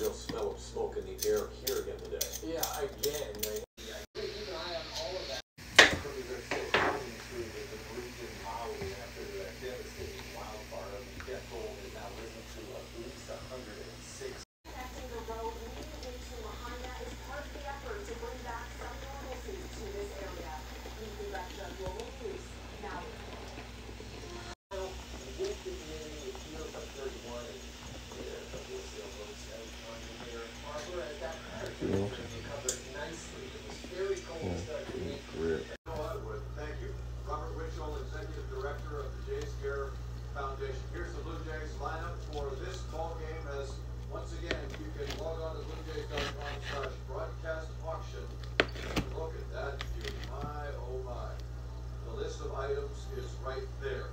real smell of smoke in the air here again today. Yeah, again. Like, director of the Jays Care Foundation. Here's the Blue Jays lineup for this ball game. As once again, you can log on to bluejays.com/slash broadcast auction. Look at that view! My oh my! The list of items is right there.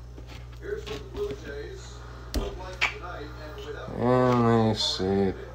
Here's what the Blue Jays look like tonight, and without. Let me see.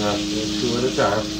Yeah, two at a time.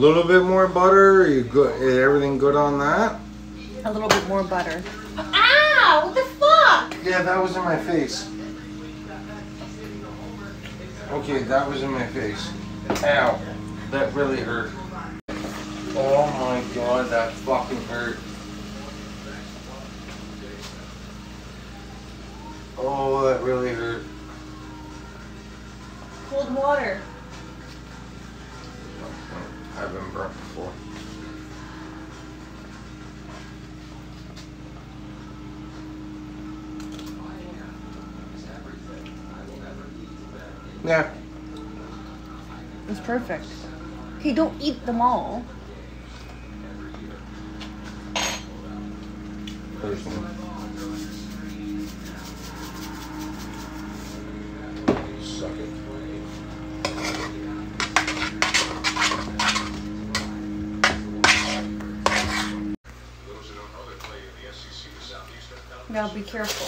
little bit more butter. You good? Everything good on that? A little bit more butter. Ow! What the fuck? Yeah, that was in my face. Okay, that was in my face. Ow! That really hurt. Oh my god, that fucking hurt. Oh, that really hurt. Cold water. I've been burnt before. Yeah. It's perfect. Okay, don't eat them all. Personally. Now be careful.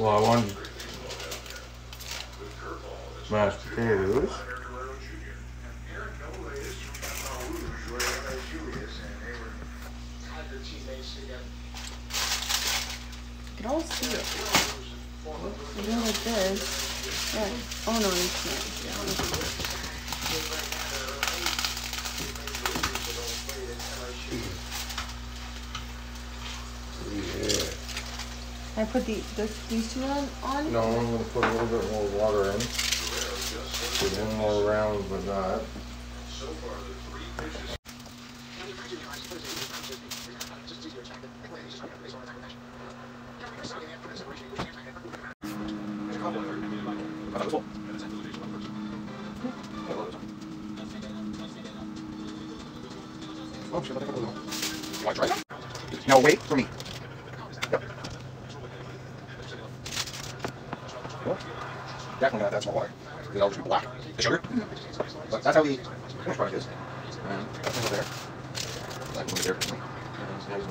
Well, I want mashed potatoes. You can all see it. You go like this. Yeah. Oh no, you can't. Yeah. I put the this, these two on. on? No, I'm gonna put a little bit more water in. Put in more rounds with that. No, wait for me. Yep. Well, definitely not that small water. Because that'll just be black. The sugar. But that's how the finished product is. And over there. That one there. for me. This.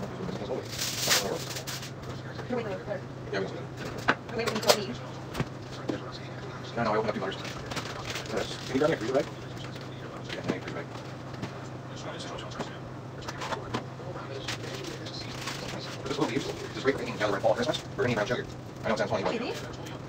Wait, wait, wait. Yeah, we can Wait until the. No, no, I opened up two butters. Yes. Can you grab me a freezer bag? Yeah, I need a freezer bag. Just little leaves. Just great thinking gather and fall Christmas. We're gonna brown sugar. I know it sounds funny, but.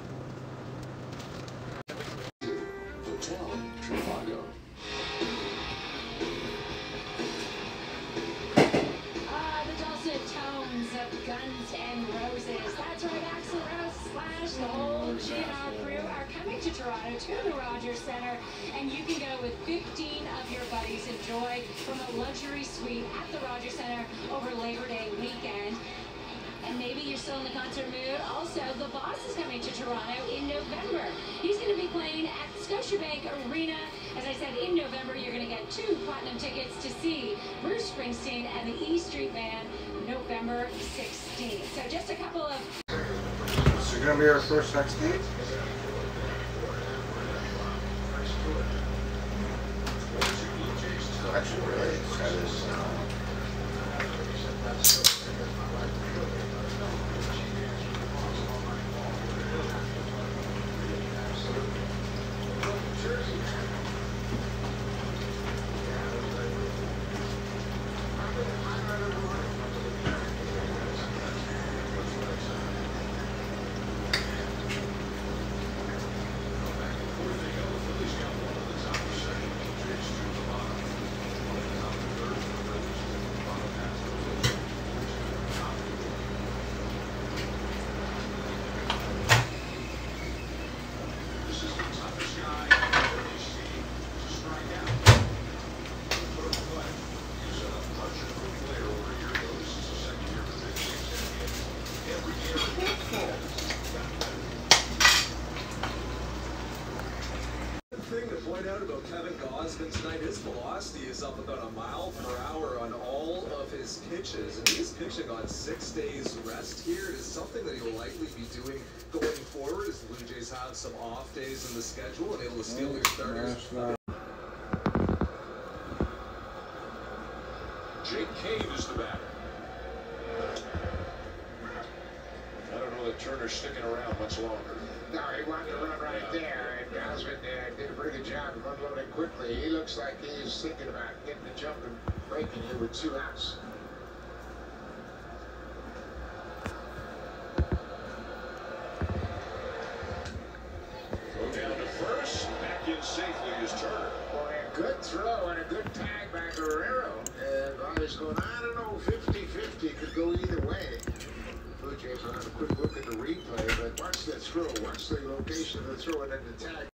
Toronto to the Rogers Centre, and you can go with 15 of your buddies. Enjoy from a luxury suite at the Rogers Centre over Labor Day weekend. And maybe you're still in the concert mood. Also, the boss is coming to Toronto in November. He's going to be playing at the Scotiabank Arena. As I said, in November, you're going to get two platinum tickets to see Bruce Springsteen and the E Street Band November 16th. So just a couple of So you're gonna be our first sex date? So actually, really, that is. uh, thing to point out about Kevin Gausman tonight, his velocity is up about a mile per hour on all of his pitches, and he's pitching on six days rest here. It is something that he'll likely be doing going forward as the Blue Jays have some off days in the schedule and able to steal their starters. Jake Cave is the batter. I don't know that Turner's sticking around much longer. No, he wanted to run right there, and Gausman uh, did a pretty good job of unloading quickly. He looks like he's thinking about getting the jump and breaking here with two outs. Throw down to first. Back in safely is Turner. Boy, a good throw and a good tag by Guerrero. And Bobby's going, I don't know, 50-50 Have a quick look at the replay, but watch that throw, watch the location of the throw and then the tag.